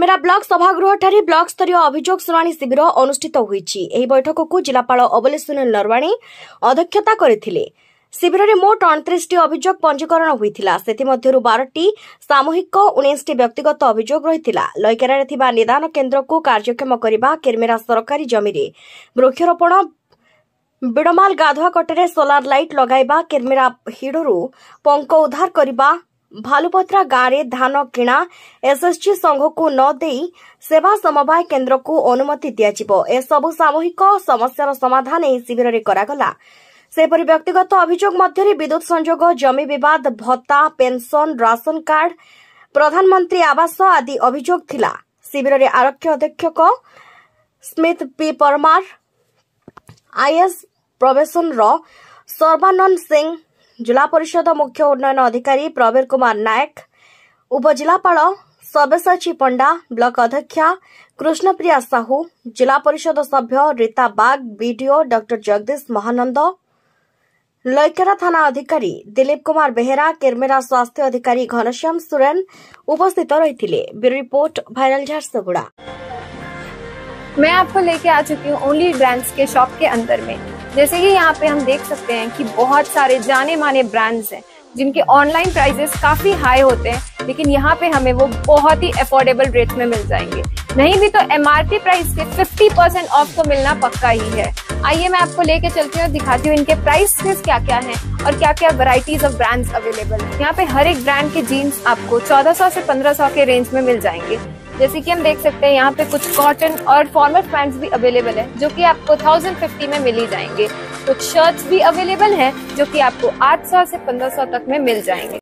ମେରା block ସଭାଗୃହଠାରେ block ସ୍ତରୀୟ ଅଭିଯୋଗ ଶୁଣାଣି ଶିବିର ଅନୁଷ୍ଠିତ ହୋଇଛି ଏହି ବୈଠକକୁ ଜିଲ୍ଲାପାଳ ଅବଲୀ ସୁନୀଲ ନରୱାଣୀ ଅଧ୍ୟକ୍ଷତା କରିଥିଲେ ଶିବିରରେ ମୋଟ ଅଣତିରିଶଟି ଅଭିଯୋଗ ପଞ୍ଜୀକରଣ ହୋଇଥିଲା ସେଥିମଧ୍ୟରୁ ବାରଟି ସାମୂହିକ ଉଣେଇଶଟି ବ୍ୟକ୍ତିଗତ ଅଭିଯୋଗ ରହିଥିଲା ଲଇକେରାରେ ଥିବା ନିଦାନ କେନ୍ଦ୍ରକୁ କାର୍ଯ୍ୟକ୍ଷମ କରିବା କେରମେରା ସରକାରୀ ଜମିରେ ବୃକ୍ଷରୋପଣ ବିଡମାଲ ଗାଧୁଆ କଟରେ ସୋଲାର ଲାଇଟ୍ ଲଗାଇବା କେରମେରା ହିଡରୁ ପଙ୍କ ଉଦ୍ଧାର କରିବା ଭାଲୁପତ୍ରା ଗାଁରେ ଧାନ କିଣା ଏସ୍ଏସ୍ଜି ସଂଘକୁ ନ ଦେଇ ସେବା ସମବାୟ କେନ୍ଦ୍ରକୁ ଅନୁମତି ଦିଆଯିବ ଏସବୁ ସାମୂହିକ ସମସ୍ୟାର ସମାଧାନ ଏହି ଶିବିରରେ କରାଗଲା ସେହିପରି ବ୍ୟକ୍ତିଗତ ଅଭିଯୋଗ ମଧ୍ୟରେ ବିଦ୍ୟୁତ୍ ସଂଯୋଗ ଜମି ବିବାଦ ଭତ୍ତା ପେନ୍ସନ ରାସନ କାର୍ଡ ପ୍ରଧାନମନ୍ତ୍ରୀ ଆବାସ ଆଦି ଅଭିଯୋଗ ଥିଲା ଶିବିରରେ ଆରକ୍ଷୀ ଅଧୀକ୍ଷକ ସ୍ମିଥ ପି ପରମାର ଆଇଏସ୍ ପ୍ରବେଶନର ସର୍ବାନନ୍ଦ ସିଂ जिला परिषद मुख्य उन्नयन अधिकारी प्रवीर कुमार नायक उपजिलापा सबसाची पंडा, ब्लक अध्यक्ष कृष्णप्रिया साहू, जिला परिषद सभ्य रीता बाग विडीओ डर जगदीश महानंद लईकेरा थाना अधिकारी दिलीप कुमार बेहरा, केरमेरा स्वास्थ्य अधिकारी घनश्याम सुरेन उपस्थित रही रिपोर्ट झारसगुड़ा मैं आपको लेके आ चुकी हूँ ओनली ब्रांड्स के शॉप के अंदर में। जैसे कि यहाँ पे हम देख सकते हैं कि बहुत सारे जाने माने ब्रांड्स हैं, जिनके ऑनलाइन प्राइजेस काफ़ी हाई होते हैं, लेकिन यहाँ पे हमें वो बहुत ही अफोर्डेबल रेट में मिल जाएँगे। नहीं भी तो एमआरपी प्राइस के 50 परसेंट ऑफ़ तो मिलना पक्का ही है। आइए मैं आपको लेके चलती हूँ दिखाती हूँ इनके प्राइसेस क्या क्या हैं और क्या क्या वैरायटीज ऑफ़ ब्रांड्स अवेलेबल है। यहाँ पे हर एक ब्रांड के जीन्स आपको 1400 से 1500 के रेंज में मिल जाएँगे। जैसे कि हम देख सकते हैं यहाँ पे कुछ कॉटन और फॉर्मल पैंट्स भी अवेलेबल है, जो कि आपको 1050 में मिली जाएँगे। कुछ शर्ट्स भी अवेलेबल हैं, जो कि आपको 800 से 1500 तक में मिल जाएँगे।